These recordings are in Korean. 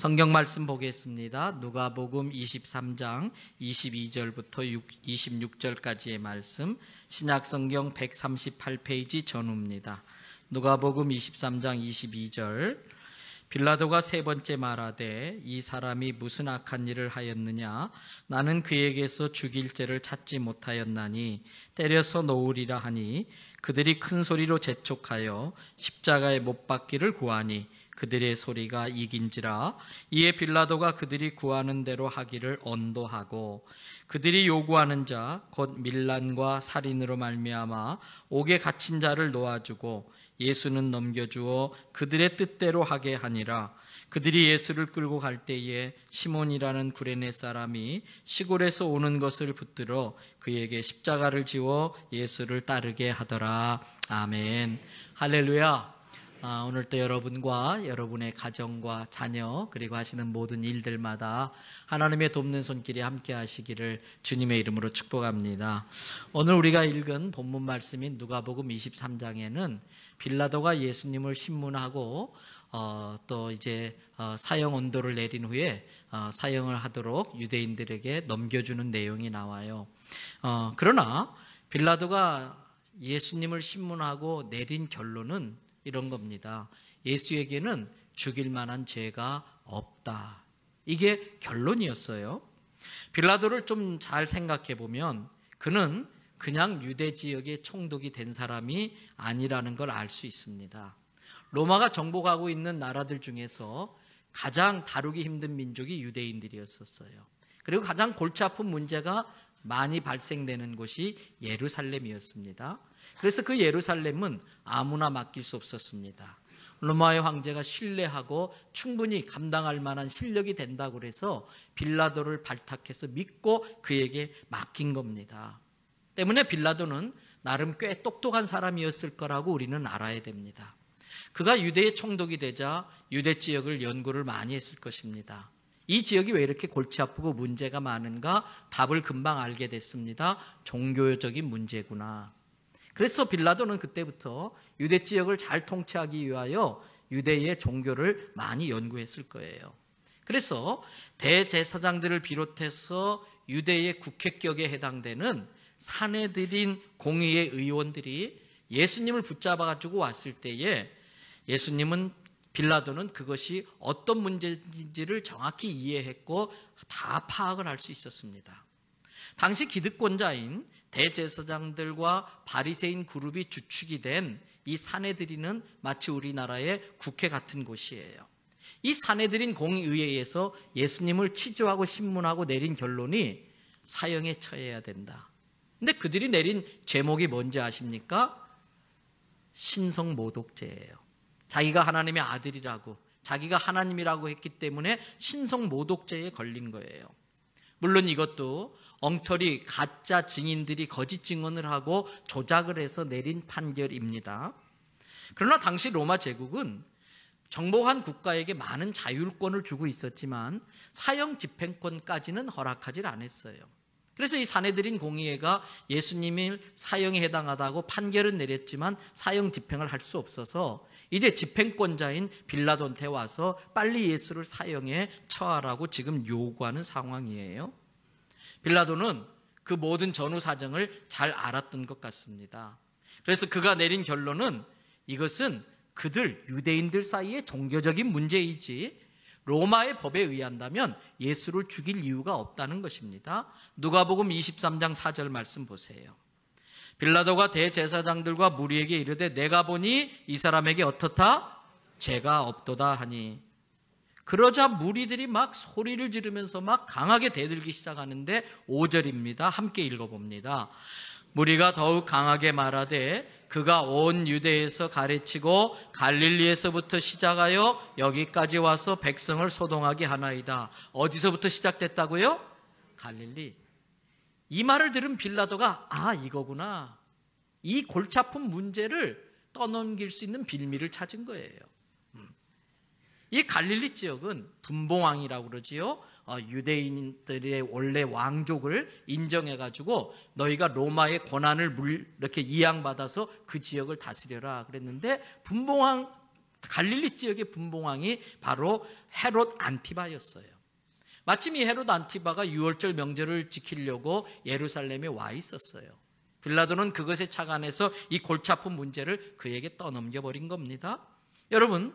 성경 말씀 보겠습니다. 누가복음 23장 22절부터 26절까지의 말씀 신약 성경 138페이지 전후입니다. 누가복음 23장 22절 빌라도가 세 번째 말하되 이 사람이 무슨 악한 일을 하였느냐 나는 그에게서 죽일 죄를 찾지 못하였나니 때려서 놓으리라 하니 그들이 큰 소리로 재촉하여 십자가에 못 박기를 구하니 그들의 소리가 이긴지라 이에 빌라도가 그들이 구하는 대로 하기를 언도하고 그들이 요구하는 자 곧 밀란과 살인으로 말미암아 옥에 갇힌 자를 놓아주고 예수는 넘겨주어 그들의 뜻대로 하게 하니라. 그들이 예수를 끌고 갈 때에 시몬이라는 구레네 사람이 시골에서 오는 것을 붙들어 그에게 십자가를 지워 예수를 따르게 하더라. 아멘. 할렐루야 아, 오늘도 여러분과 여러분의 가정과 자녀 그리고 하시는 모든 일들마다 하나님의 돕는 손길이 함께 하시기를 주님의 이름으로 축복합니다. 오늘 우리가 읽은 본문 말씀인 누가복음 23장에는 빌라도가 예수님을 신문하고 어, 또 이제 어, 사형 온도를 내린 후에 어, 사형을 하도록 유대인들에게 넘겨주는 내용이 나와요. 어, 그러나 빌라도가 예수님을 신문하고 내린 결론은 이런 겁니다. 예수에게는 죽일 만한 죄가 없다. 이게 결론이었어요. 빌라도를 좀 잘 생각해 보면 그는 그냥 유대 지역의 총독이 된 사람이 아니라는 걸 알 수 있습니다. 로마가 정복하고 있는 나라들 중에서 가장 다루기 힘든 민족이 유대인들이었었어요. 그리고 가장 골치 아픈 문제가 많이 발생되는 곳이 예루살렘이었습니다. 그래서 그 예루살렘은 아무나 맡길 수 없었습니다. 로마의 황제가 신뢰하고 충분히 감당할 만한 실력이 된다고 그래서 빌라도를 발탁해서 믿고 그에게 맡긴 겁니다. 때문에 빌라도는 나름 꽤 똑똑한 사람이었을 거라고 우리는 알아야 됩니다. 그가 유대의 총독이 되자 유대 지역을 연구를 많이 했을 것입니다. 이 지역이 왜 이렇게 골치 아프고 문제가 많은가 답을 금방 알게 됐습니다. 종교적인 문제구나. 그래서 빌라도는 그때부터 유대 지역을 잘 통치하기 위하여 유대의 종교를 많이 연구했을 거예요. 그래서 대제사장들을 비롯해서 유대의 국회격에 해당되는 사내들인 공의의 의원들이 예수님을 붙잡아 가지고 왔을 때에 예수님은 빌라도는 그것이 어떤 문제인지를 정확히 이해했고 다 파악을 할 수 있었습니다. 당시 기득권자인 대제사장들과 바리새인 그룹이 주축이 된 이 사내들이는 마치 우리나라의 국회 같은 곳이에요. 이 사내들인 공의회에서 예수님을 취조하고 신문하고 내린 결론이 사형에 처해야 된다. 근데 그들이 내린 제목이 뭔지 아십니까? 신성 모독죄예요. 자기가 하나님의 아들이라고 자기가 하나님이라고 했기 때문에 신성 모독죄에 걸린 거예요. 물론 이것도 엉터리 가짜 증인들이 거짓 증언을 하고 조작을 해서 내린 판결입니다. 그러나 당시 로마 제국은 정복한 국가에게 많은 자율권을 주고 있었지만 사형 집행권까지는 허락하지 않았어요. 그래서 이 사내들인 공의회가 예수님이 사형에 해당하다고 판결은 내렸지만 사형 집행을 할 수 없어서 이제 집행권자인 빌라돈테 와서 빨리 예수를 사형에 처하라고 지금 요구하는 상황이에요. 빌라도는 그 모든 전후 사정을 잘 알았던 것 같습니다. 그래서 그가 내린 결론은 이것은 그들 유대인들 사이의 종교적인 문제이지 로마의 법에 의한다면 예수를 죽일 이유가 없다는 것입니다. 누가복음 23장 4절 말씀 보세요. 빌라도가 대제사장들과 무리에게 이르되 내가 보니 이 사람에게 어떻다 죄가 없도다 하니 그러자 무리들이 막 소리를 지르면서 막 강하게 대들기 시작하는데 5절입니다. 함께 읽어봅니다. 무리가 더욱 강하게 말하되 그가 온 유대에서 가르치고 갈릴리에서부터 시작하여 여기까지 와서 백성을 소동하게 하나이다. 어디서부터 시작됐다고요? 갈릴리. 이 말을 들은 빌라도가 아 이거구나. 이 골치 아픈 문제를 떠넘길 수 있는 빌미를 찾은 거예요. 이 갈릴리 지역은 분봉왕이라고 그러지요. 어, 유대인들의 원래 왕족을 인정해 가지고 너희가 로마의 권한을 물, 이렇게 이양받아서 그 지역을 다스려라 그랬는데 분봉왕 갈릴리 지역의 분봉왕이 바로 헤롯 안티바였어요. 마침 이 헤롯 안티바가 6월절 명절을 지키려고 예루살렘에 와 있었어요. 빌라도는 그것에 착안해서 이 골치 아픈 문제를 그에게 떠넘겨 버린 겁니다. 여러분,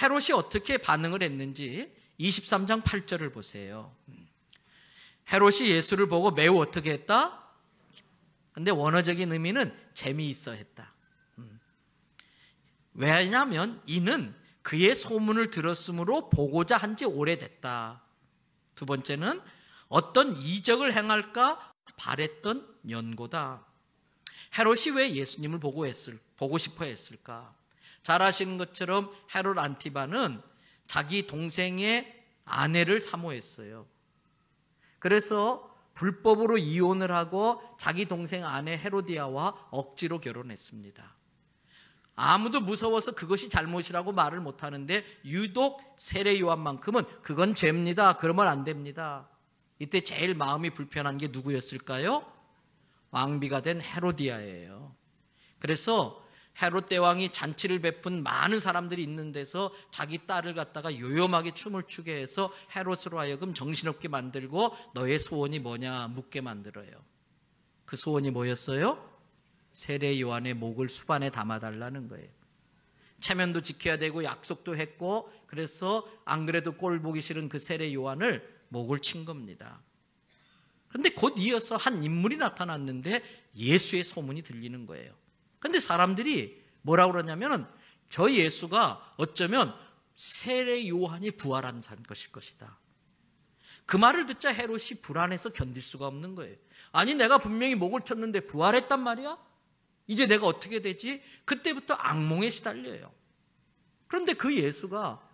헤롯이 어떻게 반응을 했는지 23장 8절을 보세요. 헤롯이 예수를 보고 매우 어떻게 했다? 근데 원어적인 의미는 재미있어 했다. 음. 왜냐하면 이는 그의 소문을 들었으므로 보고자 한 지 오래됐다. 두 번째는 어떤 이적을 행할까 바랬던 연고다. 헤롯이 왜 예수님을 보고 했을, 보고 싶어 했을까? 잘 아시는 것처럼 헤롯 안티바는 자기 동생의 아내를 사모했어요. 그래서 불법으로 이혼을 하고 자기 동생 아내 헤로디아와 억지로 결혼했습니다. 아무도 무서워서 그것이 잘못이라고 말을 못 하는데 유독 세례 요한만큼은 그건 죄입니다. 그러면 안 됩니다. 이때 제일 마음이 불편한 게 누구였을까요? 왕비가 된 헤로디아예요. 그래서 헤롯 대왕이 잔치를 베푼 많은 사람들이 있는 데서 자기 딸을 갖다가 요염하게 춤을 추게 해서 헤롯으로 하여금 정신없게 만들고 너의 소원이 뭐냐 묻게 만들어요. 그 소원이 뭐였어요? 세례 요한의 목을 수반에 담아달라는 거예요. 체면도 지켜야 되고 약속도 했고 그래서 안 그래도 꼴 보기 싫은 그 세례 요한을 목을 친 겁니다. 그런데 곧 이어서 한 인물이 나타났는데 예수의 소문이 들리는 거예요. 근데 사람들이 뭐라고 그러냐면은 저 예수가 어쩌면 세례 요한이 부활한 것일 것이다. 그 말을 듣자 헤롯이 불안해서 견딜 수가 없는 거예요. 아니 내가 분명히 목을 쳤는데 부활했단 말이야? 이제 내가 어떻게 되지? 그때부터 악몽에 시달려요. 그런데 그 예수가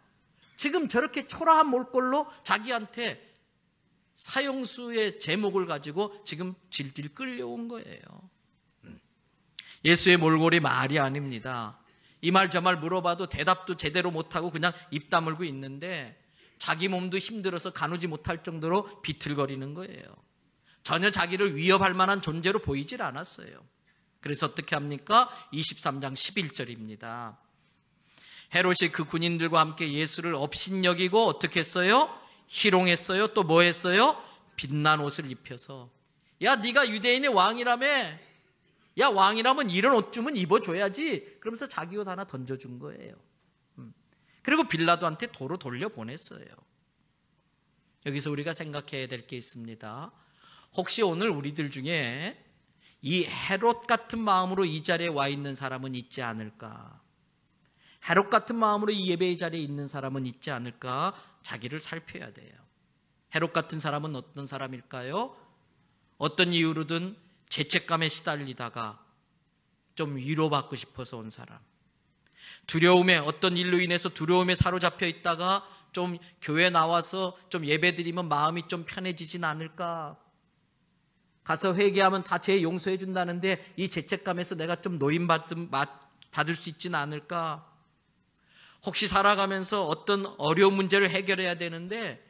지금 저렇게 초라한 몰골로 자기한테 사형수의 제목을 가지고 지금 질질 끌려온 거예요. 예수의 몰골이 말이 아닙니다. 이 말 저 말 물어봐도 대답도 제대로 못하고 그냥 입 다물고 있는데 자기 몸도 힘들어서 가누지 못할 정도로 비틀거리는 거예요. 전혀 자기를 위협할 만한 존재로 보이질 않았어요. 그래서 어떻게 합니까? 23장 11절입니다. 헤롯이 그 군인들과 함께 예수를 업신여기고 어떻게 했어요? 희롱했어요. 또 뭐 했어요? 빛난 옷을 입혀서 야 네가 유대인의 왕이라며 야 왕이라면 이런 옷 주면 입어줘야지. 그러면서 자기 옷 하나 던져준 거예요. 음. 그리고 빌라도한테 도로 돌려 보냈어요. 여기서 우리가 생각해야 될 게 있습니다. 혹시 오늘 우리들 중에 이 헤롯 같은 마음으로 이 자리에 와 있는 사람은 있지 않을까? 헤롯 같은 마음으로 이 예배의 자리에 있는 사람은 있지 않을까? 자기를 살펴야 돼요. 헤롯 같은 사람은 어떤 사람일까요? 어떤 이유로든 죄책감에 시달리다가 좀 위로받고 싶어서 온 사람. 두려움에 어떤 일로 인해서 두려움에 사로잡혀 있다가 좀 교회 나와서 좀 예배 드리면 마음이 좀 편해지진 않을까? 가서 회개하면 다제 용서해 준다는데 이 죄책감에서 내가 좀 노임 받을 수 있지는 않을까? 혹시 살아가면서 어떤 어려운 문제를 해결해야 되는데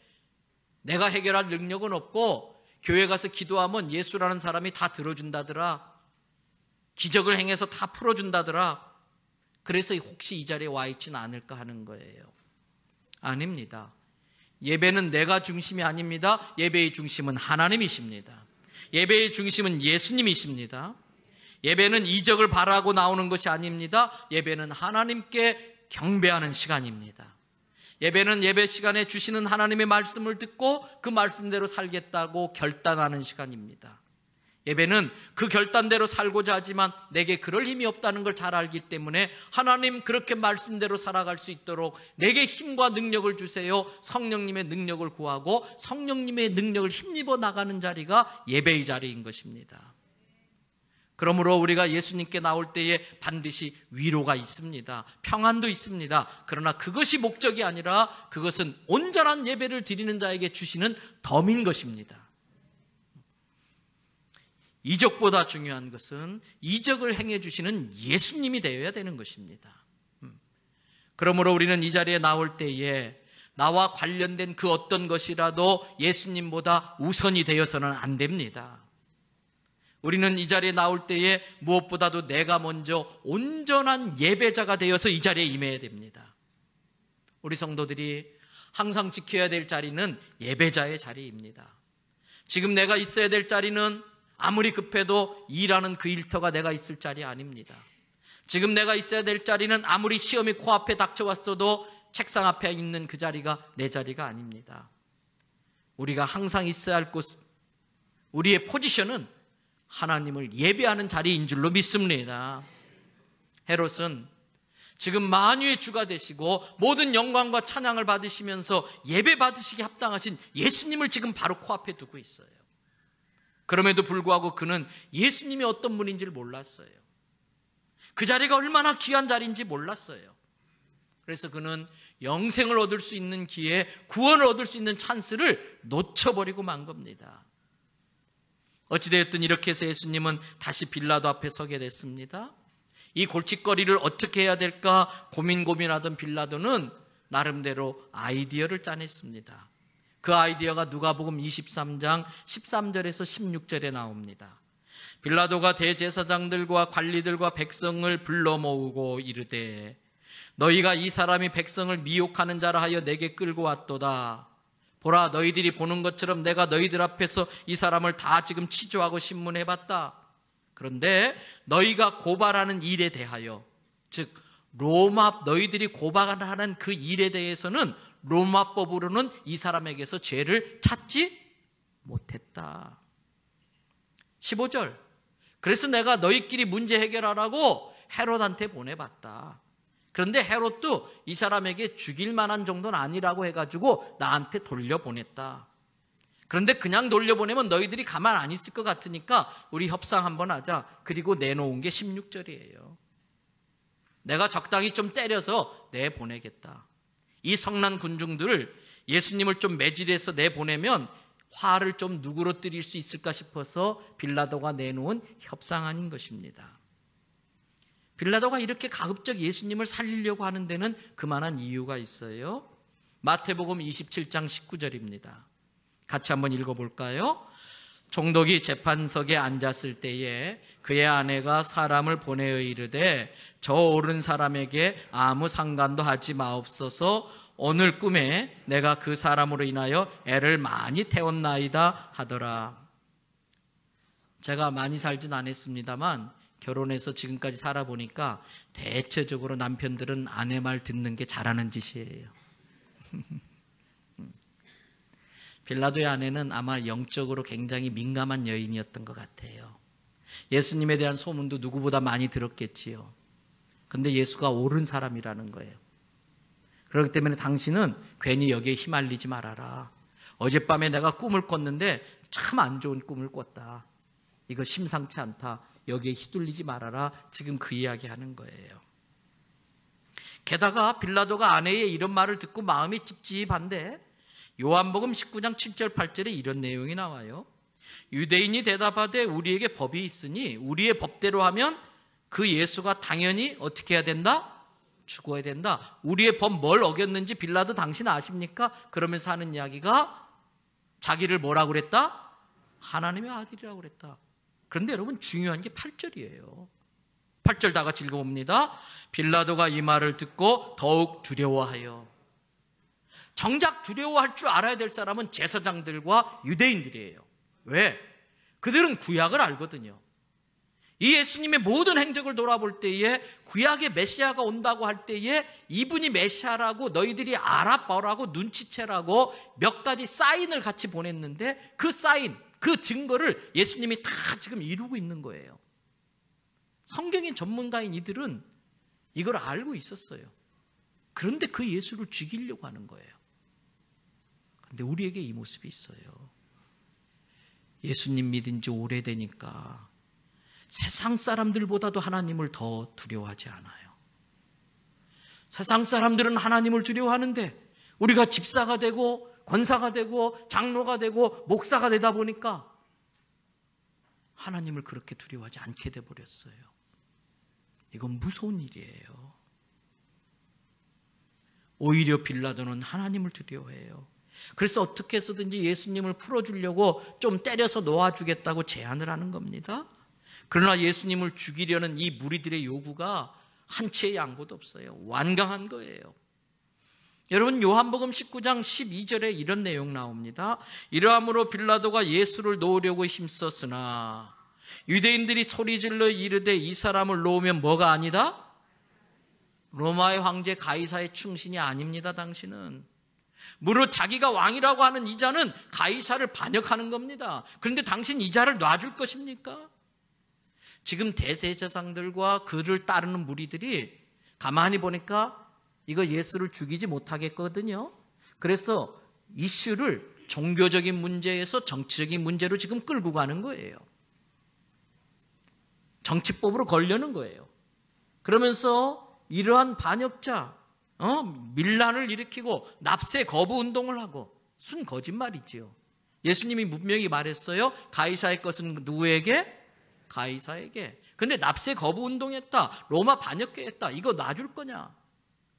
내가 해결할 능력은 없고 교회 가서 기도하면 예수라는 사람이 다 들어준다더라. 기적을 행해서 다 풀어준다더라. 그래서 혹시 이 자리에 와 있지는 않을까 하는 거예요. 아닙니다. 예배는 내가 중심이 아닙니다. 예배의 중심은 하나님이십니다. 예배의 중심은 예수님이십니다. 예배는 이적을 바라고 나오는 것이 아닙니다. 예배는 하나님께 경배하는 시간입니다. 예배는 예배 시간에 주시는 하나님의 말씀을 듣고 그 말씀대로 살겠다고 결단하는 시간입니다. 예배는 그 결단대로 살고자 하지만 내게 그럴 힘이 없다는 걸 잘 알기 때문에 하나님 그렇게 말씀대로 살아갈 수 있도록 내게 힘과 능력을 주세요. 성령님의 능력을 구하고 성령님의 능력을 힘입어 나가는 자리가 예배의 자리인 것입니다. 그러므로 우리가 예수님께 나올 때에 반드시 위로가 있습니다. 평안도 있습니다. 그러나 그것이 목적이 아니라 그것은 온전한 예배를 드리는 자에게 주시는 덤인 것입니다. 이적보다 중요한 것은 이적을 행해 주시는 예수님이 되어야 되는 것입니다. 음. 그러므로 우리는 이 자리에 나올 때에 나와 관련된 그 어떤 것이라도 예수님보다 우선이 되어서는 안 됩니다. 우리는 이 자리에 나올 때에 무엇보다도 내가 먼저 온전한 예배자가 되어서 이 자리에 임해야 됩니다. 우리 성도들이 항상 지켜야 될 자리는 예배자의 자리입니다. 지금 내가 있어야 될 자리는 아무리 급해도 일하는 그 일터가 내가 있을 자리 아닙니다. 지금 내가 있어야 될 자리는 아무리 시험이 코앞에 닥쳐왔어도 책상 앞에 있는 그 자리가 내 자리가 아닙니다. 우리가 항상 있어야 할 곳, 우리의 포지션은 하나님을 예배하는 자리인 줄로 믿습니다. 헤롯은 지금 만유의 주가 되시고 모든 영광과 찬양을 받으시면서 예배 받으시기 합당하신 예수님을 지금 바로 코앞에 두고 있어요. 그럼에도 불구하고 그는 예수님이 어떤 분인지를 몰랐어요. 그 자리가 얼마나 귀한 자리인지 몰랐어요. 그래서 그는 영생을 얻을 수 있는 기회, 구원을 얻을 수 있는 찬스를 놓쳐버리고 만 겁니다. 어찌되었든 이렇게 해서 예수님은 다시 빌라도 앞에 서게 됐습니다. 이 골칫거리를 어떻게 해야 될까 고민 고민하던 빌라도는 나름대로 아이디어를 짜냈습니다. 그 아이디어가 누가복음 23장 13절에서 16절에 나옵니다. 빌라도가 대제사장들과 관리들과 백성을 불러 모으고 이르되 너희가 이 사람이 백성을 미혹하는 자라 하여 내게 끌고 왔도다. 보라 너희들이 보는 것처럼 내가 너희들 앞에서 이 사람을 다 지금 치조하고 신문해 봤다. 그런데 너희가 고발하는 일에 대하여 즉 로마 너희들이 고발하는 그 일에 대해서는 로마법으로는 이 사람에게서 죄를 찾지 못했다. 15절. 그래서 내가 너희끼리 문제 해결하라고 헤롯한테 보내봤다. 그런데 헤롯도 이 사람에게 죽일 만한 정도는 아니라고 해가지고 나한테 돌려보냈다. 그런데 그냥 돌려보내면 너희들이 가만 안 있을 것 같으니까 우리 협상 한번 하자. 그리고 내놓은 게 16절이에요. 내가 적당히 좀 때려서 내보내겠다. 이 성난 군중들을 예수님을 좀 매질해서 내보내면 화를 좀 누그러뜨릴 수 있을까 싶어서 빌라도가 내놓은 협상안인 것입니다. 빌라도가 이렇게 가급적 예수님을 살리려고 하는 데는 그만한 이유가 있어요. 마태복음 27장 19절입니다. 같이 한번 읽어볼까요? 총독이 재판석에 앉았을 때에 그의 아내가 사람을 보내어 이르되 저 오른 사람에게 아무 상관도 하지 마옵소서 오늘 꿈에 내가 그 사람으로 인하여 애를 많이 태웠나이다 하더라. 제가 많이 살진 않았습니다만 결혼해서 지금까지 살아보니까 대체적으로 남편들은 아내 말 듣는 게 잘하는 짓이에요. 빌라도의 아내는 아마 영적으로 굉장히 민감한 여인이었던 것 같아요. 예수님에 대한 소문도 누구보다 많이 들었겠지요. 근데 예수가 옳은 사람이라는 거예요. 그렇기 때문에 당신은 괜히 여기에 휘말리지 말아라. 어젯밤에 내가 꿈을 꿨는데 참 안 좋은 꿈을 꿨다. 이거 심상치 않다. 여기에 휘둘리지 말아라. 지금 그 이야기 하는 거예요. 게다가 빌라도가 아내의 이런 말을 듣고 마음이 찝찝한데 요한복음 19장 7절 8절에 이런 내용이 나와요. 유대인이 대답하되 우리에게 법이 있으니 우리의 법대로 하면 그 예수가 당연히 어떻게 해야 된다? 죽어야 된다. 우리의 법 뭘 어겼는지 빌라도 당신 아십니까? 그러면서 하는 이야기가 자기를 뭐라고 그랬다? 하나님의 아들이라고 그랬다. 그런데 여러분 중요한 게 8절이에요. 8절 다 같이 읽어봅니다. 빌라도가 이 말을 듣고 더욱 두려워하여 정작 두려워할 줄 알아야 될 사람은 제사장들과 유대인들이에요. 왜? 그들은 구약을 알거든요. 이 예수님의 모든 행적을 돌아볼 때에 구약의 메시아가 온다고 할 때에 이분이 메시아라고 너희들이 알아보라고 눈치채라고 몇 가지 사인을 같이 보냈는데 그 사인, 그 증거를 예수님이 다 지금 이루고 있는 거예요. 성경의 전문가인 이들은 이걸 알고 있었어요. 그런데 그 예수를 죽이려고 하는 거예요. 근데 우리에게 이 모습이 있어요. 예수님 믿은 지 오래되니까 세상 사람들보다도 하나님을 더 두려워하지 않아요. 세상 사람들은 하나님을 두려워하는데 우리가 집사가 되고 권사가 되고 장로가 되고 목사가 되다 보니까 하나님을 그렇게 두려워하지 않게 돼 버렸어요. 이건 무서운 일이에요. 오히려 빌라도는 하나님을 두려워해요. 그래서 어떻게 해서든지 예수님을 풀어주려고 좀 때려서 놓아주겠다고 제안을 하는 겁니다. 그러나 예수님을 죽이려는 이 무리들의 요구가 한치의 양보도 없어요. 완강한 거예요. 여러분 요한복음 19장 12절에 이런 내용 나옵니다. 이러함으로 빌라도가 예수를 놓으려고 힘썼으나 유대인들이 소리질러 이르되 이 사람을 놓으면 뭐가 아니다? 로마의 황제 가이사의 충신이 아닙니다. 당신은 무릇 자기가 왕이라고 하는 이자는 가이사를 반역하는 겁니다. 그런데 당신 이자를 놔줄 것입니까? 지금 대세자상들과 그를 따르는 무리들이 가만히 보니까 이거 예수를 죽이지 못하겠거든요. 그래서 이슈를 종교적인 문제에서 정치적인 문제로 지금 끌고 가는 거예요. 정치법으로 걸려는 거예요. 그러면서 이러한 반역자, 어? 밀란을 일으키고 납세 거부 운동을 하고 순 거짓말이지요. 예수님이 분명히 말했어요. 가이사의 것은 누구에게? 가이사에게. 근데 납세 거부 운동했다. 로마 반역했다. 이거 놔줄 거냐?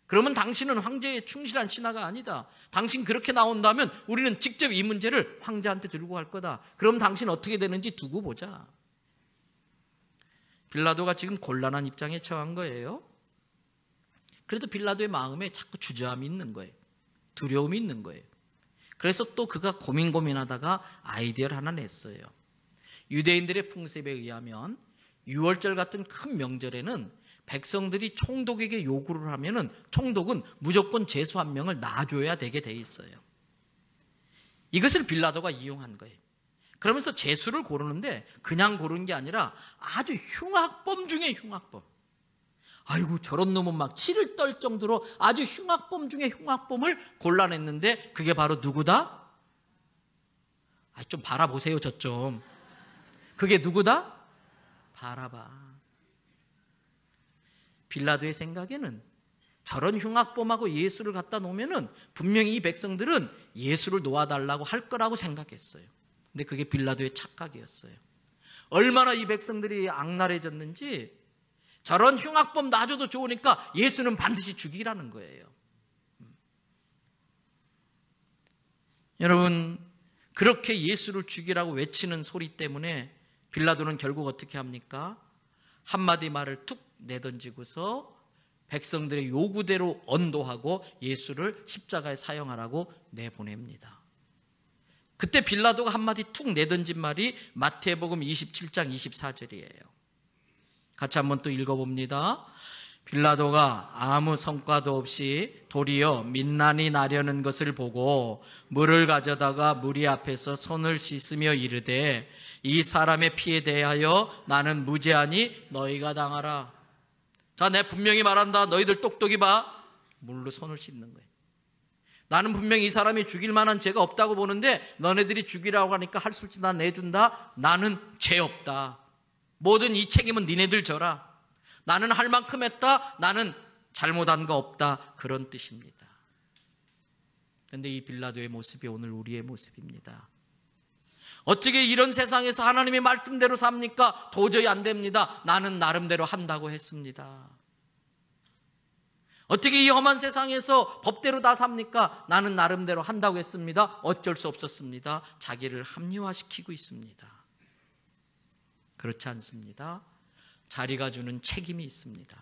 그러면 당신은 황제에 충실한 신하가 아니다. 당신 그렇게 나온다면 우리는 직접 이 문제를 황제한테 들고 갈 거다. 그럼 당신 어떻게 되는지 두고 보자. 빌라도가 지금 곤란한 입장에 처한 거예요. 그래도 빌라도의 마음에 자꾸 주저함이 있는 거예요. 두려움이 있는 거예요. 그래서 또 그가 고민 고민하다가 아이디어를 하나 냈어요. 유대인들의 풍습에 의하면 6월절 같은 큰 명절에는 백성들이 총독에게 요구를 하면은 총독은 무조건 제수 한 명을 놔줘야 되게 돼 있어요. 이것을 빌라도가 이용한 거예요. 그러면서 제수를 고르는데 그냥 고른 게 아니라 아주 흉악범 중에 흉악범. 아이고 저런 놈은 막 치를 떨 정도로 아주 흉악범 중에 흉악범을 골라냈는데 그게 바로 누구다? 아, 좀 바라보세요 저 좀. 그게 누구다? 바라봐. 빌라도의 생각에는 저런 흉악범하고 예수를 갖다 놓으면은 분명히 이 백성들은 예수를 놓아달라고 할 거라고 생각했어요. 근데 그게 빌라도의 착각이었어요. 얼마나 이 백성들이 악랄해졌는지 저런 흉악범 놔줘도 좋으니까 예수는 반드시 죽이라는 거예요. 여러분, 그렇게 예수를 죽이라고 외치는 소리 때문에 빌라도는 결국 어떻게 합니까? 한마디 말을 툭 내던지고서 백성들의 요구대로 언도하고 예수를 십자가에 사용하라고 내보냅니다. 그때 빌라도가 한마디 툭 내던진 말이 마태복음 27장 24절이에요. 같이 한번 또 읽어봅니다. 빌라도가 아무 성과도 없이 도리어 민난이 나려는 것을 보고 물을 가져다가 무리 앞에서 손을 씻으며 이르되 이 사람의 피에 대하여 나는 무죄하니 너희가 당하라. 자, 내 분명히 말한다. 너희들 똑똑히 봐. 물로 손을 씻는 거예요. 나는 분명히 이 사람이 죽일 만한 죄가 없다고 보는데 너네들이 죽이라고 하니까 할 수 있지 난 내준다. 나는 죄 없다. 모든 이 책임은 니네들 져라. 나는 할 만큼 했다. 나는 잘못한 거 없다. 그런 뜻입니다. 그런데 이 빌라도의 모습이 오늘 우리의 모습입니다. 어떻게 이런 세상에서 하나님의 말씀대로 삽니까? 도저히 안 됩니다. 나는 나름대로 한다고 했습니다. 어떻게 이 험한 세상에서 법대로 다 삽니까? 나는 나름대로 한다고 했습니다. 어쩔 수 없었습니다. 자기를 합리화시키고 있습니다. 그렇지 않습니다. 자리가 주는 책임이 있습니다.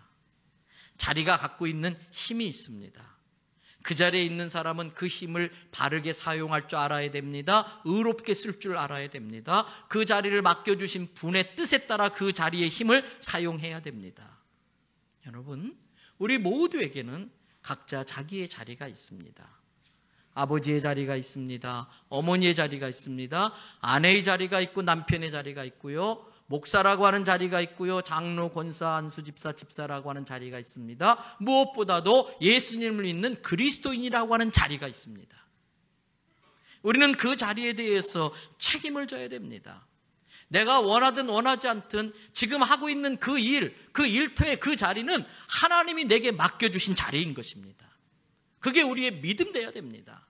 자리가 갖고 있는 힘이 있습니다. 그 자리에 있는 사람은 그 힘을 바르게 사용할 줄 알아야 됩니다. 의롭게 쓸 줄 알아야 됩니다. 그 자리를 맡겨주신 분의 뜻에 따라 그 자리의 힘을 사용해야 됩니다. 여러분, 우리 모두에게는 각자 자기의 자리가 있습니다. 아버지의 자리가 있습니다. 어머니의 자리가 있습니다. 아내의 자리가 있고 남편의 자리가 있고요. 목사라고 하는 자리가 있고요. 장로, 권사, 안수집사, 집사라고 하는 자리가 있습니다. 무엇보다도 예수님을 믿는 그리스도인이라고 하는 자리가 있습니다. 우리는 그 자리에 대해서 책임을 져야 됩니다. 내가 원하든 원하지 않든 지금 하고 있는 그 일, 그 일터의 그 자리는 하나님이 내게 맡겨주신 자리인 것입니다. 그게 우리의 믿음 돼야 됩니다.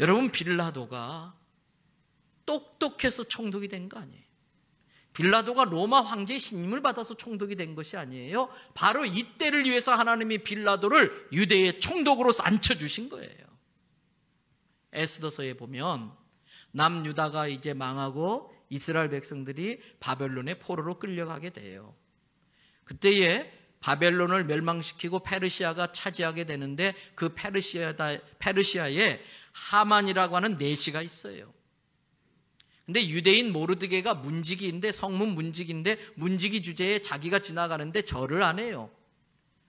여러분, 빌라도가 똑똑해서 총독이 된 거 아니에요. 빌라도가 로마 황제의 신임을 받아서 총독이 된 것이 아니에요. 바로 이때를 위해서 하나님이 빌라도를 유대의 총독으로 앉혀 주신 거예요. 에스더서에 보면 남유다가 이제 망하고 이스라엘 백성들이 바벨론의 포로로 끌려가게 돼요. 그때에 바벨론을 멸망시키고 페르시아가 차지하게 되는데 그 페르시아에 하만이라고 하는 내시가 있어요. 근데 유대인 모르드게가 문지기인데 성문 문지기인데 문지기 주제에 자기가 지나가는데 절을 안 해요.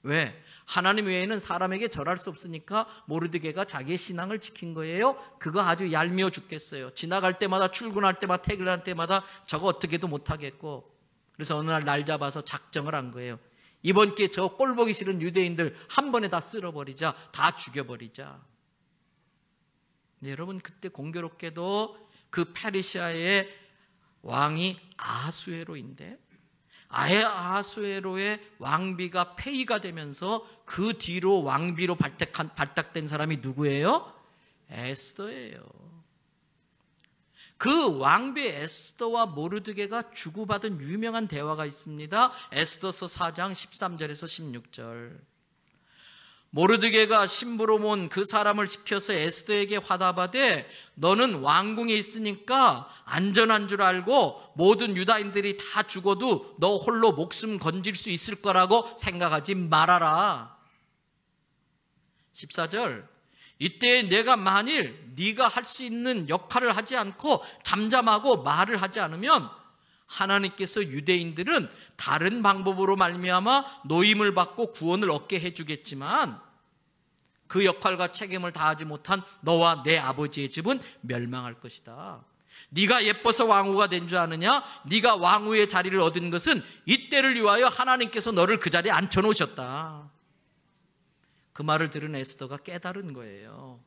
왜? 하나님 외에는 사람에게 절할 수 없으니까 모르드게가 자기의 신앙을 지킨 거예요. 그거 아주 얄미워 죽겠어요. 지나갈 때마다 출근할 때마다 퇴근할 때마다 저거 어떻게도 못하겠고 그래서 어느 날 날 잡아서 작정을 한 거예요. 이번 기회에 저 꼴보기 싫은 유대인들 한 번에 다 쓸어버리자. 다 죽여버리자. 네, 여러분 그때 공교롭게도 그 페르시아의 왕이 아수에로인데 아예 아수에로의 왕비가 폐위가 되면서 그 뒤로 왕비로 발탁한, 발탁된 사람이 누구예요? 에스더예요. 그 왕비 에스더와 모르드게가 주고받은 유명한 대화가 있습니다. 에스더서 4장 13절에서 16절. 모르드게가 심부름 온그 사람을 시켜서 에스더에게 화답하되 너는 왕궁에 있으니까 안전한 줄 알고 모든 유다인들이 다 죽어도 너 홀로 목숨 건질 수 있을 거라고 생각하지 말아라. 14절 이때 내가 만일 네가 할 수 있는 역할을 하지 않고 잠잠하고 말을 하지 않으면 하나님께서 유대인들은 다른 방법으로 말미암아 노임을 받고 구원을 얻게 해주겠지만 그 역할과 책임을 다하지 못한 너와 내 아버지의 집은 멸망할 것이다. 네가 예뻐서 왕후가 된 줄 아느냐? 네가 왕후의 자리를 얻은 것은 이때를 위하여 하나님께서 너를 그 자리에 앉혀 놓으셨다. 그 말을 들은 에스더가 깨달은 거예요.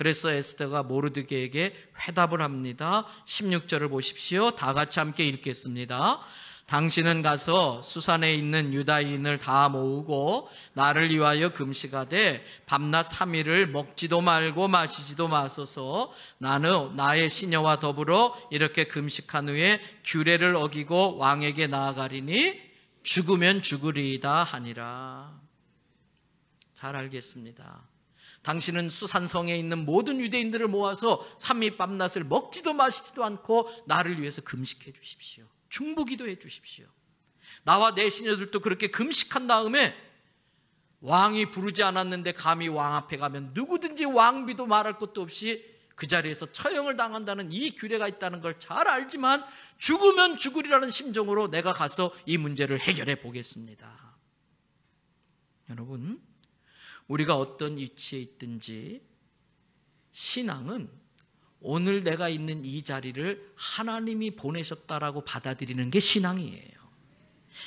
그래서 에스더가 모르드게에게 회답을 합니다. 16절을 보십시오. 다 같이 함께 읽겠습니다. 당신은 가서 수산에 있는 유다인을 다 모으고 나를 위하여 금식하되 밤낮 3일을 먹지도 말고 마시지도 마소서 나는 나의 시녀와 더불어 이렇게 금식한 후에 규례를 어기고 왕에게 나아가리니 죽으면 죽으리이다 하니라. 잘 알겠습니다. 당신은 수산성에 있는 모든 유대인들을 모아서 삼일 밤낮을 먹지도 마시지도 않고 나를 위해서 금식해 주십시오. 중보기도 해 주십시오. 나와 내 시녀들도 그렇게 금식한 다음에 왕이 부르지 않았는데 감히 왕 앞에 가면 누구든지 왕비도 말할 것도 없이 그 자리에서 처형을 당한다는 이 규례가 있다는 걸 잘 알지만 죽으면 죽으리라는 심정으로 내가 가서 이 문제를 해결해 보겠습니다. 여러분, 우리가 어떤 위치에 있든지 신앙은 오늘 내가 있는 이 자리를 하나님이 보내셨다라고 받아들이는 게 신앙이에요.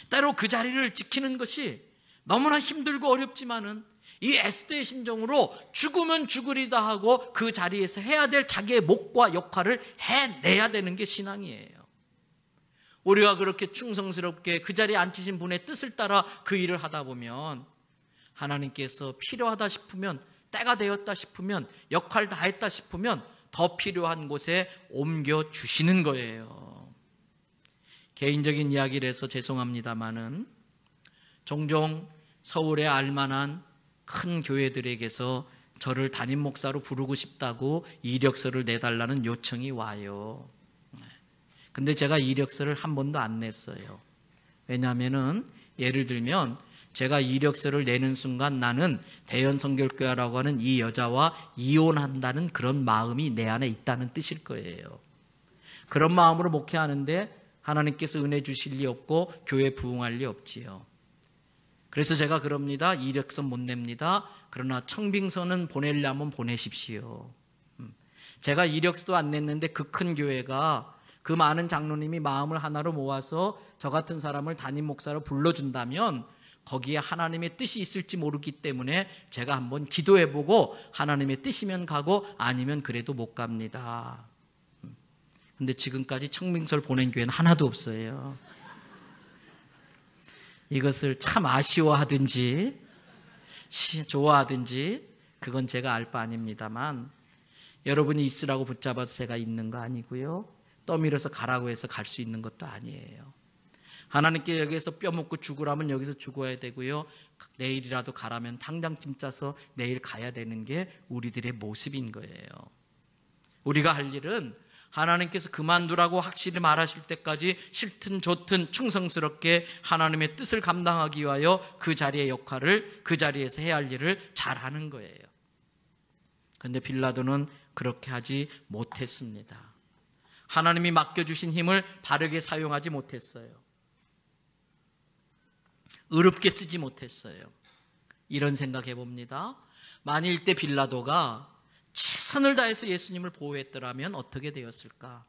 때로 그 자리를 지키는 것이 너무나 힘들고 어렵지만은 이 에스더의 심정으로 죽으면 죽으리다 하고 그 자리에서 해야 될 자기의 목과 역할을 해내야 되는 게 신앙이에요. 우리가 그렇게 충성스럽게 그 자리에 앉히신 분의 뜻을 따라 그 일을 하다 보면 하나님께서 필요하다 싶으면 때가 되었다 싶으면 역할 다 했다 싶으면 더 필요한 곳에 옮겨 주시는 거예요. 개인적인 이야기를 해서 죄송합니다만은 종종 서울에 알만한 큰 교회들에게서 저를 담임 목사로 부르고 싶다고 이력서를 내달라는 요청이 와요. 근데 제가 이력서를 한 번도 안 냈어요. 왜냐하면은 예를 들면 제가 이력서를 내는 순간 나는 대연 성결교회라고 하는 이 여자와 이혼한다는 그런 마음이 내 안에 있다는 뜻일 거예요. 그런 마음으로 목회하는데 하나님께서 은혜 주실 리 없고 교회 부흥할 리 없지요. 그래서 제가 그럽니다. 이력서 못 냅니다. 그러나 청빙서는 보내려면 보내십시오. 음. 제가 이력서도 안 냈는데 그 큰 교회가 그 많은 장로님이 마음을 하나로 모아서 저 같은 사람을 담임 목사로 불러준다면 거기에 하나님의 뜻이 있을지 모르기 때문에 제가 한번 기도해 보고 하나님의 뜻이면 가고 아니면 그래도 못 갑니다. 근데 지금까지 청명서를 보낸 교회는 하나도 없어요. 이것을 참 아쉬워하든지 좋아하든지 그건 제가 알 바 아닙니다만 여러분이 있으라고 붙잡아서 제가 있는 거 아니고요. 떠밀어서 가라고 해서 갈 수 있는 것도 아니에요. 하나님께 여기에서 뼈 먹고 죽으라면 여기서 죽어야 되고요. 내일이라도 가라면 당장 짐 짜서 내일 가야 되는 게 우리들의 모습인 거예요. 우리가 할 일은 하나님께서 그만두라고 확실히 말하실 때까지 싫든 좋든 충성스럽게 하나님의 뜻을 감당하기 위하여 그 자리의 역할을 그 자리에서 해야 할 일을 잘 하는 거예요. 그런데 빌라도는 그렇게 하지 못했습니다. 하나님이 맡겨주신 힘을 바르게 사용하지 못했어요. 의롭게 쓰지 못했어요. 이런 생각해 봅니다. 만일 때 빌라도가 최선을 다해서 예수님을 보호했더라면 어떻게 되었을까?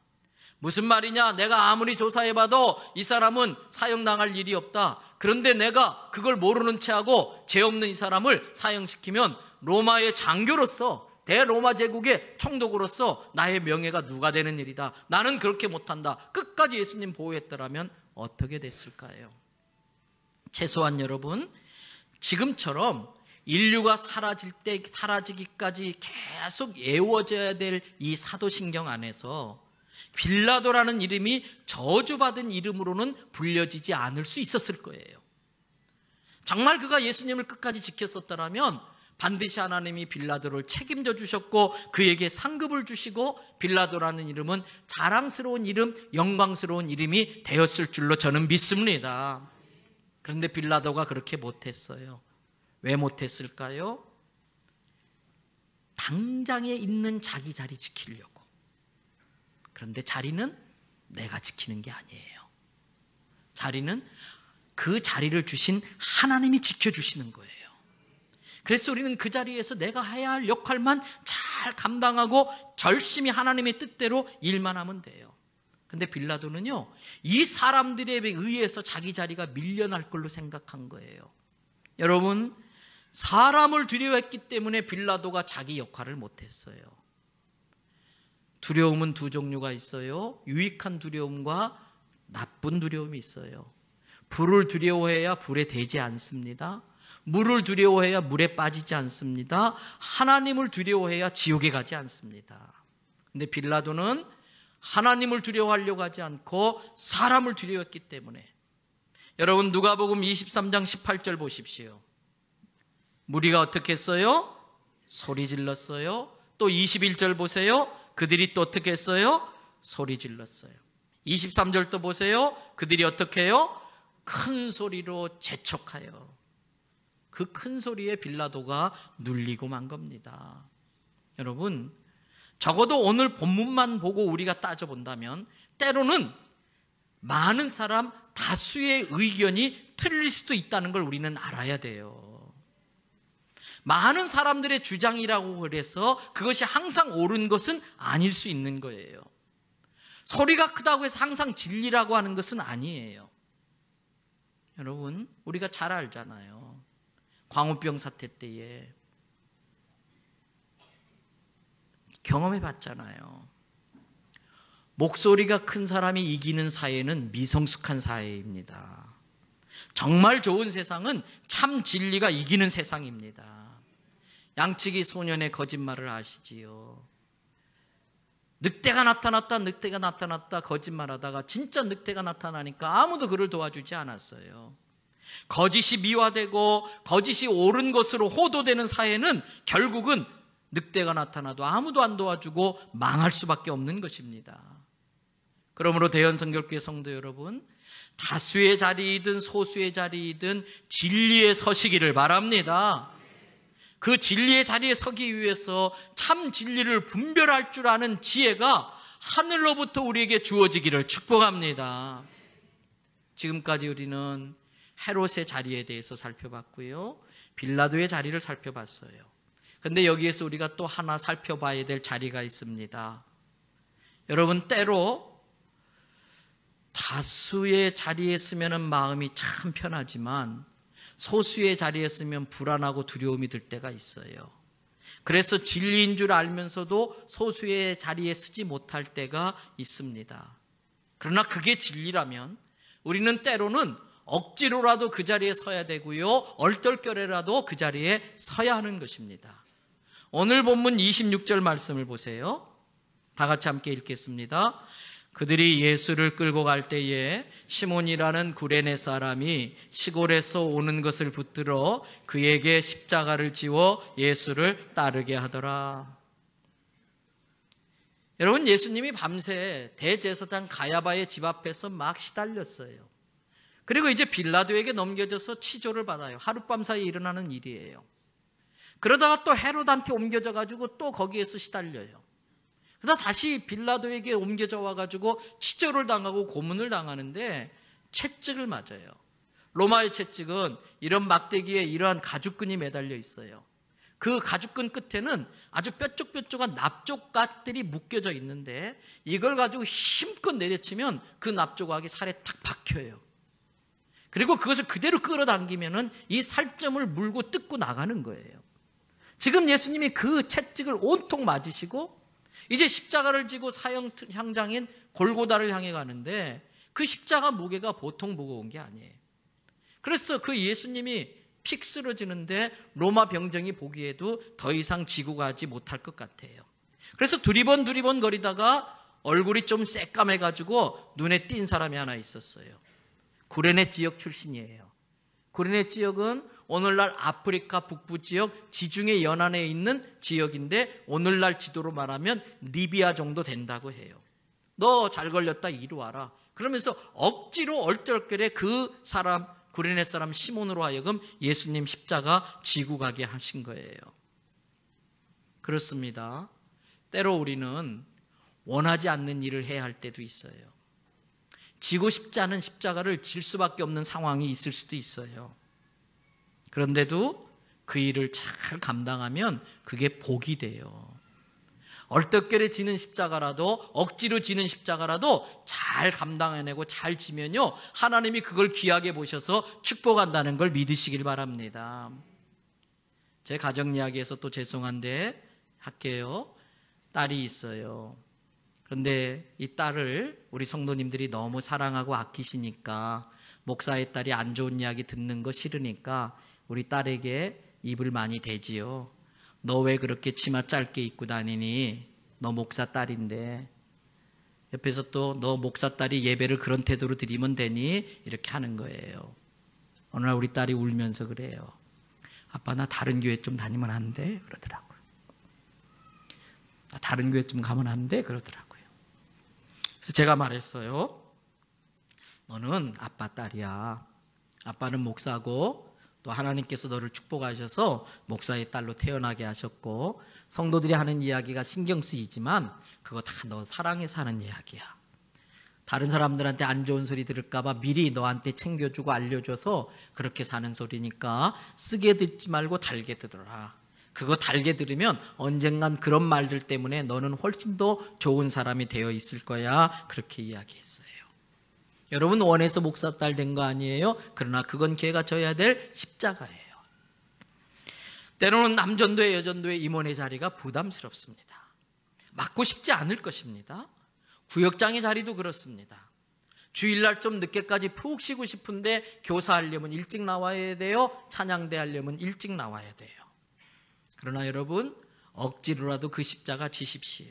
무슨 말이냐? 내가 아무리 조사해봐도 이 사람은 사형당할 일이 없다. 그런데 내가 그걸 모르는 채 하고 죄 없는 이 사람을 사형시키면 로마의 장교로서 대로마 제국의 총독으로서 나의 명예가 누가 되는 일이다. 나는 그렇게 못한다. 끝까지 예수님 보호했더라면 어떻게 됐을까요? 최소한 여러분, 지금처럼 인류가 사라질 때 사라지기까지 계속 애워져야 될 이 사도신경 안에서 빌라도라는 이름이 저주받은 이름으로는 불려지지 않을 수 있었을 거예요. 정말 그가 예수님을 끝까지 지켰었더라면 반드시 하나님이 빌라도를 책임져 주셨고 그에게 상급을 주시고 빌라도라는 이름은 자랑스러운 이름, 영광스러운 이름이 되었을 줄로 저는 믿습니다. 그런데 빌라도가 그렇게 못했어요. 왜 못했을까요? 당장에 있는 자기 자리 지키려고. 그런데 자리는 내가 지키는 게 아니에요. 자리는 그 자리를 주신 하나님이 지켜주시는 거예요. 그래서 우리는 그 자리에서 내가 해야 할 역할만 잘 감당하고 절심히 하나님의 뜻대로 일만 하면 돼요. 근데 빌라도는요, 이 사람들에 의해서 자기 자리가 밀려날 걸로 생각한 거예요. 여러분, 사람을 두려워했기 때문에 빌라도가 자기 역할을 못했어요. 두려움은 두 종류가 있어요. 유익한 두려움과 나쁜 두려움이 있어요. 불을 두려워해야 불에 대지 않습니다. 물을 두려워해야 물에 빠지지 않습니다. 하나님을 두려워해야 지옥에 가지 않습니다. 근데 빌라도는 하나님을 두려워하려고 하지 않고 사람을 두려워했기 때문에 여러분 누가복음 23장 18절 보십시오. 무리가 어떻게 했어요? 소리 질렀어요. 또 21절 보세요. 그들이 또 어떻게 했어요? 소리 질렀어요. 23절 또 보세요. 그들이 어떻게 해요? 큰 소리로 재촉하여. 그 큰 소리에 빌라도가 눌리고 만 겁니다. 여러분, 적어도 오늘 본문만 보고 우리가 따져본다면 때로는 많은 사람 다수의 의견이 틀릴 수도 있다는 걸 우리는 알아야 돼요. 많은 사람들의 주장이라고 그래서 그것이 항상 옳은 것은 아닐 수 있는 거예요. 소리가 크다고 해서 항상 진리라고 하는 것은 아니에요. 여러분, 우리가 잘 알잖아요. 광우병 사태 때에 경험해 봤잖아요. 목소리가 큰 사람이 이기는 사회는 미성숙한 사회입니다. 정말 좋은 세상은 참 진리가 이기는 세상입니다. 양치기 소년의 거짓말을 아시지요. 늑대가 나타났다, 늑대가 나타났다, 거짓말하다가 진짜 늑대가 나타나니까 아무도 그를 도와주지 않았어요. 거짓이 미화되고 거짓이 옳은 것으로 호도되는 사회는 결국은 늑대가 나타나도 아무도 안 도와주고 망할 수밖에 없는 것입니다. 그러므로 대연성결교회 성도 여러분, 다수의 자리이든 소수의 자리이든 진리에 서시기를 바랍니다. 그 진리의 자리에 서기 위해서 참 진리를 분별할 줄 아는 지혜가 하늘로부터 우리에게 주어지기를 축복합니다. 지금까지 우리는 헤롯의 자리에 대해서 살펴봤고요. 빌라도의 자리를 살펴봤어요. 근데 여기에서 우리가 또 하나 살펴봐야 될 자리가 있습니다. 여러분, 때로 다수의 자리에 있으면 마음이 참 편하지만 소수의 자리에 쓰면 불안하고 두려움이 들 때가 있어요. 그래서 진리인 줄 알면서도 소수의 자리에 쓰지 못할 때가 있습니다. 그러나 그게 진리라면 우리는 때로는 억지로라도 그 자리에 서야 되고요. 얼떨결에라도 그 자리에 서야 하는 것입니다. 오늘 본문 26절 말씀을 보세요. 다 같이 함께 읽겠습니다. 그들이 예수를 끌고 갈 때에 시몬이라는 구레네 사람이 시골에서 오는 것을 붙들어 그에게 십자가를 지워 예수를 따르게 하더라. 여러분 예수님이 밤새 대제사장 가야바의 집 앞에서 막 시달렸어요. 그리고 이제 빌라도에게 넘겨져서 치조를 받아요. 하룻밤 사이에 일어나는 일이에요. 그러다가 또 헤롯한테 옮겨져 가지고 또 거기에서 시달려요. 그러다 다시 빌라도에게 옮겨져 와 가지고 치조를 당하고 고문을 당하는데 채찍을 맞아요. 로마의 채찍은 이런 막대기에 이러한 가죽끈이 매달려 있어요. 그 가죽끈 끝에는 아주 뾰족뾰족한 납조각들이 묶여져 있는데 이걸 가지고 힘껏 내려치면 그 납조각이 살에 탁 박혀요. 그리고 그것을 그대로 끌어당기면은 이 살점을 물고 뜯고 나가는 거예요. 지금 예수님이 그 채찍을 온통 맞으시고 이제 십자가를 지고 사형 향장인 골고다를 향해 가는데 그 십자가 무게가 보통 무거운 게 아니에요. 그래서 그 예수님이 픽 쓰러지는데 로마 병정이 보기에도 더 이상 지고 가지 못할 것 같아요. 그래서 두리번 두리번 거리다가 얼굴이 좀 새까매 가지고 눈에 띈 사람이 하나 있었어요. 구레네 지역 출신이에요. 구레네 지역은 오늘날 아프리카 북부 지역 지중해 연안에 있는 지역인데 오늘날 지도로 말하면 리비아 정도 된다고 해요. 너 잘 걸렸다 이리 와라. 그러면서 억지로 얼떨결에 그 사람 구레네 사람 시몬으로 하여금 예수님 십자가 지고 가게 하신 거예요. 그렇습니다. 때로 우리는 원하지 않는 일을 해야 할 때도 있어요. 지고 싶지 않은 십자가를 질 수밖에 없는 상황이 있을 수도 있어요. 그런데도 그 일을 잘 감당하면 그게 복이 돼요. 얼떨결에 지는 십자가라도 억지로 지는 십자가라도 잘 감당해내고 잘 지면요 하나님이 그걸 귀하게 보셔서 축복한다는 걸 믿으시길 바랍니다. 제 가정 이야기에서 또 죄송한데 할게요. 딸이 있어요. 그런데 이 딸을 우리 성도님들이 너무 사랑하고 아끼시니까 목사의 딸이 안 좋은 이야기 듣는 거 싫으니까 우리 딸에게 입을 많이 대지요. 너 왜 그렇게 치마 짧게 입고 다니니? 너 목사 딸인데. 옆에서 또 너 목사 딸이 예배를 그런 태도로 드리면 되니? 이렇게 하는 거예요. 어느 날 우리 딸이 울면서 그래요. 아빠 나 다른 교회 좀 다니면 안 돼? 그러더라고요. 나 다른 교회 좀 가면 안 돼? 그러더라고요. 그래서 제가 말했어요. 너는 아빠 딸이야. 아빠는 목사고 또 하나님께서 너를 축복하셔서 목사의 딸로 태어나게 하셨고 성도들이 하는 이야기가 신경 쓰이지만 그거 다 너 사랑해서 하는 이야기야. 다른 사람들한테 안 좋은 소리 들을까봐 미리 너한테 챙겨주고 알려줘서 그렇게 사는 소리니까 쓰게 듣지 말고 달게 들어라. 그거 달게 들으면 언젠간 그런 말들 때문에 너는 훨씬 더 좋은 사람이 되어 있을 거야. 그렇게 이야기했어요. 여러분 원해서 목사 딸 된 거 아니에요? 그러나 그건 걔가 져야 될 십자가예요. 때로는 남전도의 여전도의 임원의 자리가 부담스럽습니다. 맡고 싶지 않을 것입니다. 구역장의 자리도 그렇습니다. 주일날 좀 늦게까지 푹 쉬고 싶은데 교사하려면 일찍 나와야 돼요. 찬양대 하려면 일찍 나와야 돼요. 그러나 여러분 억지로라도 그 십자가 지십시오.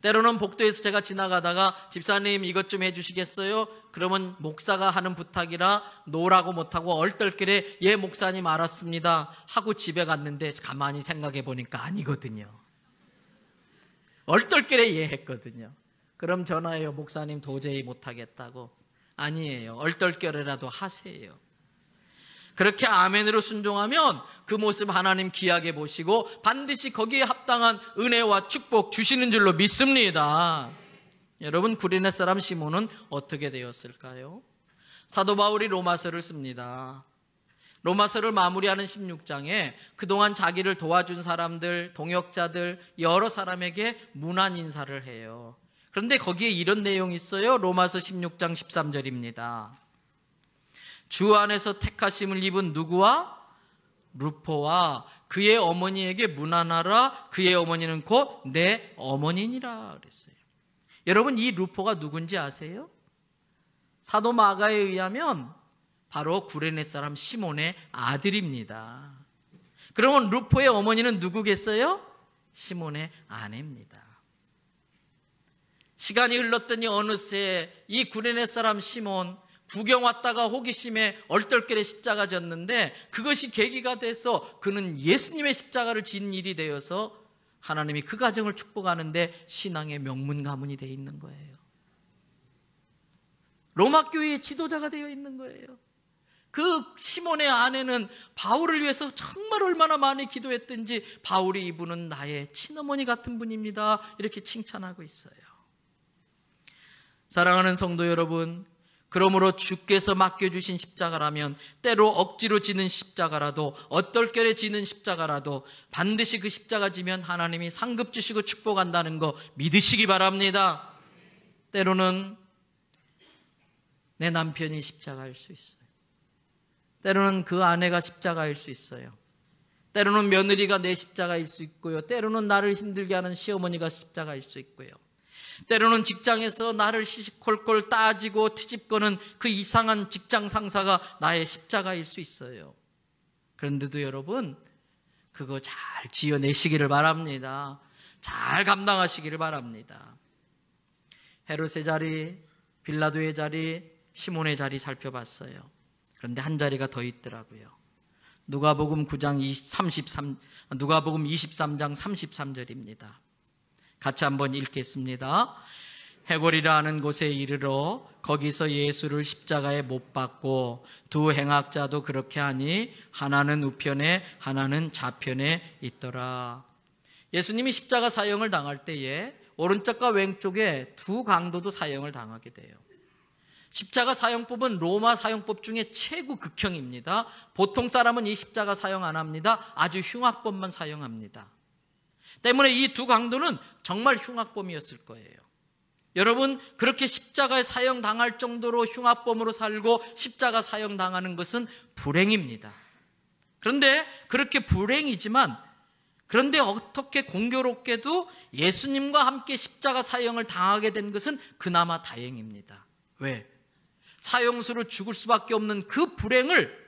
때로는 복도에서 제가 지나가다가 집사님 이것 좀 해주시겠어요? 그러면 목사가 하는 부탁이라 노라고 못하고 얼떨결에 예 목사님 알았습니다 하고 집에 갔는데 가만히 생각해 보니까 아니거든요. 얼떨결에 예 했거든요. 그럼 전화해요 목사님 도저히 못하겠다고 아니에요. 얼떨결에라도 하세요. 그렇게 아멘으로 순종하면 그 모습 하나님 귀하게 보시고 반드시 거기에 합당한 은혜와 축복 주시는 줄로 믿습니다. 여러분 구리네 사람 시몬은 어떻게 되었을까요? 사도 바울이 로마서를 씁니다. 로마서를 마무리하는 16장에 그동안 자기를 도와준 사람들, 동역자들, 여러 사람에게 문안 인사를 해요. 그런데 거기에 이런 내용이 있어요. 로마서 16장 13절입니다. 주 안에서 택하심을 입은 누구와 루포와 그의 어머니에게 문안하라 그의 어머니는 곧 내 어머니니라 그랬어요. 여러분 이 루포가 누군지 아세요? 사도 마가에 의하면 바로 구레네 사람 시몬의 아들입니다. 그러면 루포의 어머니는 누구겠어요? 시몬의 아내입니다. 시간이 흘렀더니 어느새 이 구레네 사람 시몬 구경 왔다가 호기심에 얼떨결에 십자가 졌는데 그것이 계기가 돼서 그는 예수님의 십자가를 진 일이 되어서 하나님이 그 가정을 축복하는데 신앙의 명문 가문이 되어 있는 거예요. 로마 교회의 지도자가 되어 있는 거예요. 그 시몬의 아내는 바울을 위해서 정말 얼마나 많이 기도했든지 바울이 이분은 나의 친어머니 같은 분입니다. 이렇게 칭찬하고 있어요. 사랑하는 성도 여러분, 그러므로 주께서 맡겨주신 십자가라면 때로 억지로 지는 십자가라도 어떨결에 지는 십자가라도 반드시 그 십자가 지면 하나님이 상급 주시고 축복한다는 거 믿으시기 바랍니다. 때로는 내 남편이 십자가일 수 있어요. 때로는 그 아내가 십자가일 수 있어요. 때로는 며느리가 내 십자가일 수 있고요. 때로는 나를 힘들게 하는 시어머니가 십자가일 수 있고요. 때로는 직장에서 나를 시시콜콜 따지고 트집거는 그 이상한 직장 상사가 나의 십자가일 수 있어요. 그런데도 여러분, 그거 잘 지어내시기를 바랍니다. 잘 감당하시기를 바랍니다. 헤롯의 자리, 빌라도의 자리, 시몬의 자리 살펴봤어요. 그런데 한 자리가 더 있더라고요. 누가복음 9장 33 누가복음 23장 33절입니다. 같이 한번 읽겠습니다. 해골이라는 곳에 이르러 거기서 예수를 십자가에 못 박고 두 행악자도 그렇게 하니 하나는 우편에 하나는 좌편에 있더라. 예수님이 십자가 사형을 당할 때에 오른쪽과 왼쪽에 두 강도도 사형을 당하게 돼요. 십자가 사형법은 로마 사형법 중에 최고 극형입니다. 보통 사람은 이 십자가 사형 안 합니다. 아주 흉악범만 사용합니다. 때문에 이 두 강도는 정말 흉악범이었을 거예요. 여러분, 그렇게 십자가에 사형 당할 정도로 흉악범으로 살고 십자가 사형 당하는 것은 불행입니다. 그런데 그렇게 불행이지만 그런데 어떻게 공교롭게도 예수님과 함께 십자가 사형을 당하게 된 것은 그나마 다행입니다. 왜? 사형수로 죽을 수밖에 없는 그 불행을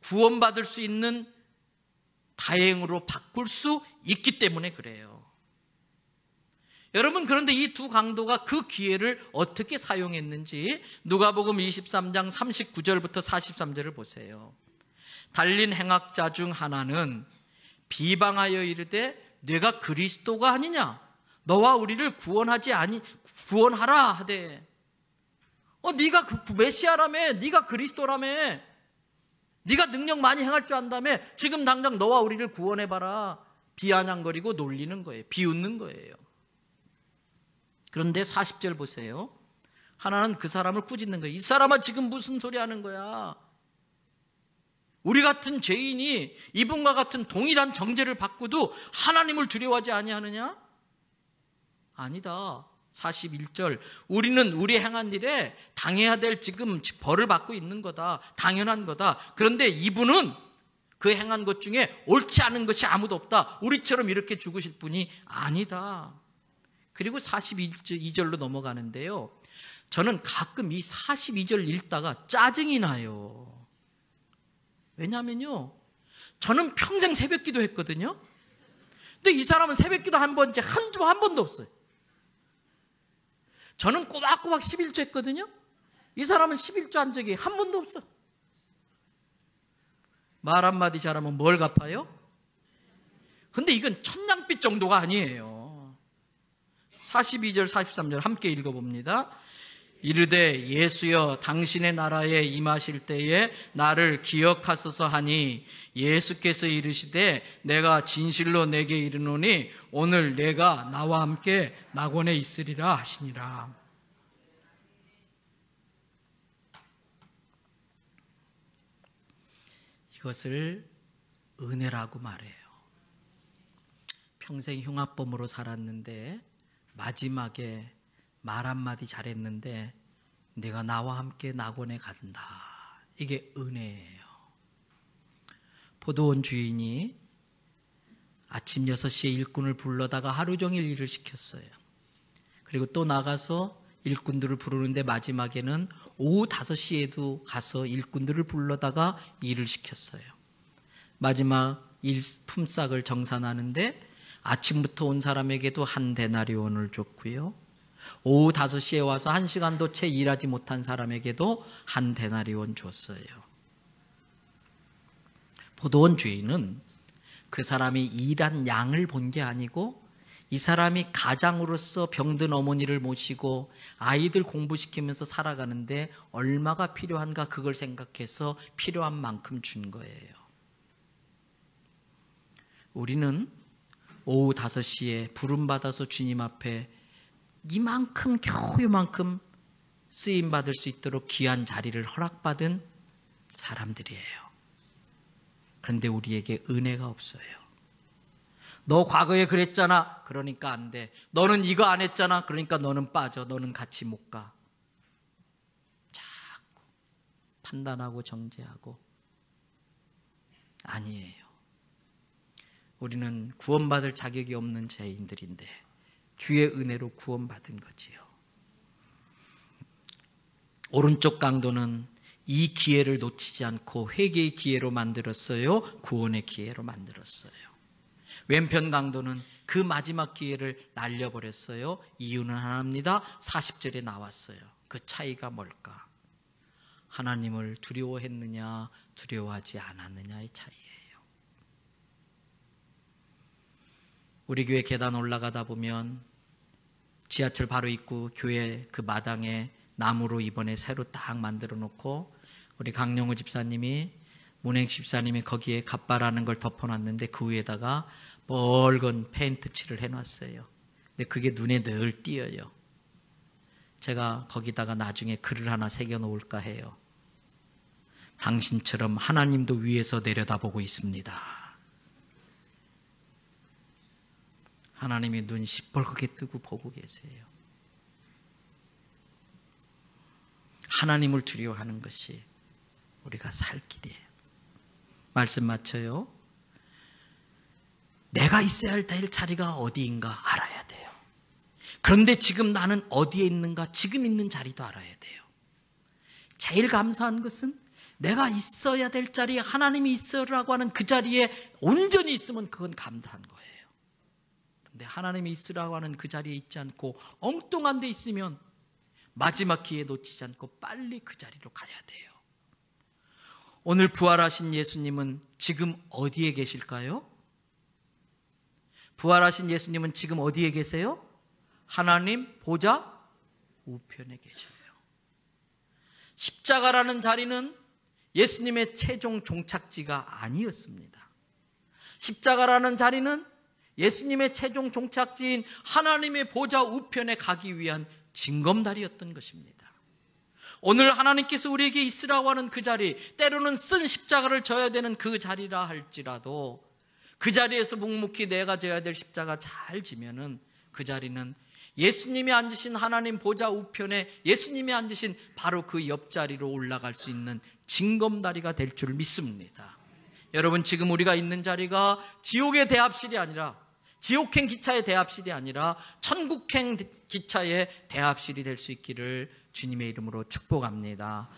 구원받을 수 있는 다행으로 바꿀 수 있기 때문에 그래요. 여러분 그런데 이 두 강도가 그 기회를 어떻게 사용했는지 누가복음 23장 39절부터 43절을 보세요. 달린 행악자 중 하나는 비방하여 이르되 내가 그리스도가 아니냐 너와 우리를 구원하지 아니 구원하라 하되 어 네가 그 메시아라며 네가 그리스도라며 네가 능력 많이 행할 줄 안다며 지금 당장 너와 우리를 구원해 봐라. 비아냥거리고 놀리는 거예요. 비웃는 거예요. 그런데 40절 보세요. 하나는 그 사람을 꾸짖는 거예요. 이 사람아 지금 무슨 소리 하는 거야? 우리 같은 죄인이 이분과 같은 동일한 정죄를 받고도 하나님을 두려워하지 아니하느냐? 아니다. 41절. 우리는 우리 행한 일에 당해야 될 지금 벌을 받고 있는 거다. 당연한 거다. 그런데 이분은 그 행한 것 중에 옳지 않은 것이 아무도 없다. 우리처럼 이렇게 죽으실 분이 아니다. 그리고 42절로 넘어가는데요. 저는 가끔 이 42절 읽다가 짜증이 나요. 왜냐하면요. 저는 평생 새벽 기도 했거든요. 근데 이 사람은 새벽 기도 한 번, 한, 한 번도 없어요. 저는 꼬박꼬박 11조 했거든요. 이 사람은 11조 한 적이 한 번도 없어. 말 한마디 잘하면 뭘 갚아요? 근데 이건 천냥빛 정도가 아니에요. 42절, 43절 함께 읽어봅니다. 이르되 예수여 당신의 나라에 임하실 때에 나를 기억하소서 하니 예수께서 이르시되 내가 진실로 내게 이르노니 오늘 내가 나와 함께 낙원에 있으리라 하시니라. 이것을 은혜라고 말해요. 평생 흉악범으로 살았는데 마지막에 말 한마디 잘했는데 내가 나와 함께 낙원에 간다. 이게 은혜예요. 포도원 주인이 아침 6시에 일꾼을 불러다가 하루 종일 일을 시켰어요. 그리고 또 나가서 일꾼들을 부르는데 마지막에는 오후 5시에도 가서 일꾼들을 불러다가 일을 시켰어요. 마지막 일 품삯을 정산하는데 아침부터 온 사람에게도 한 데나리온을 줬고요. 오후 5시에 와서 1시간도 채 일하지 못한 사람에게도 한 데나리온 줬어요. 포도원 주인은 그 사람이 일한 양을 본 게 아니고 이 사람이 가장으로서 병든 어머니를 모시고 아이들 공부시키면서 살아가는데 얼마가 필요한가 그걸 생각해서 필요한 만큼 준 거예요. 우리는 오후 5시에 부름받아서 주님 앞에 이만큼 겨우 이만큼 쓰임 받을 수 있도록 귀한 자리를 허락받은 사람들이에요. 그런데 우리에게 은혜가 없어요. 너 과거에 그랬잖아. 그러니까 안 돼. 너는 이거 안 했잖아. 그러니까 너는 빠져. 너는 같이 못 가. 자꾸 판단하고 정죄하고 아니에요. 우리는 구원받을 자격이 없는 죄인들인데 주의 은혜로 구원받은 거지요. 오른쪽 강도는 이 기회를 놓치지 않고 회개의 기회로 만들었어요. 구원의 기회로 만들었어요. 왼편 강도는 그 마지막 기회를 날려버렸어요. 이유는 하나입니다. 40절에 나왔어요. 그 차이가 뭘까? 하나님을 두려워했느냐, 두려워하지 않았느냐의 차이예요. 우리 교회 계단 올라가다 보면 지하철 바로 있고 교회 그 마당에 나무로 이번에 새로 딱 만들어 놓고 우리 강영호 집사님이 문행 집사님이 거기에 갑바라는 걸 덮어놨는데 그 위에다가 멀건 페인트 칠을 해놨어요. 근데 그게 눈에 늘 띄어요. 제가 거기다가 나중에 글을 하나 새겨 놓을까 해요. 당신처럼 하나님도 위에서 내려다보고 있습니다. 하나님이 눈 시뻘겋게 뜨고 보고 계세요. 하나님을 두려워하는 것이 우리가 살 길이에요. 말씀 맞춰요. 내가 있어야 할 자리가 어디인가 알아야 돼요. 그런데 지금 나는 어디에 있는가 지금 있는 자리도 알아야 돼요. 제일 감사한 것은 내가 있어야 될 자리에 하나님이 있으라고 하는 그 자리에 온전히 있으면 그건 감사한 거예요. 그런데 하나님이 있으라고 하는 그 자리에 있지 않고 엉뚱한 데 있으면 마지막 기회 놓치지 않고 빨리 그 자리로 가야 돼요. 오늘 부활하신 예수님은 지금 어디에 계실까요? 부활하신 예수님은 지금 어디에 계세요? 하나님 보좌 우편에 계셔요. 십자가라는 자리는 예수님의 최종 종착지가 아니었습니다. 십자가라는 자리는 예수님의 최종 종착지인 하나님의 보좌 우편에 가기 위한 징검다리였던 것입니다. 오늘 하나님께서 우리에게 있으라고 하는 그 자리, 때로는 쓴 십자가를 져야 되는 그 자리라 할지라도 그 자리에서 묵묵히 내가 져야 될 십자가 잘 지면은 그 자리는 예수님이 앉으신 하나님 보좌 우편에 예수님이 앉으신 바로 그 옆자리로 올라갈 수 있는 징검다리가 될 줄 믿습니다. 여러분 지금 우리가 있는 자리가 지옥의 대합실이 아니라 지옥행 기차의 대합실이 아니라 천국행 기차의 대합실이 될 수 있기를 주님의 이름으로 축복합니다.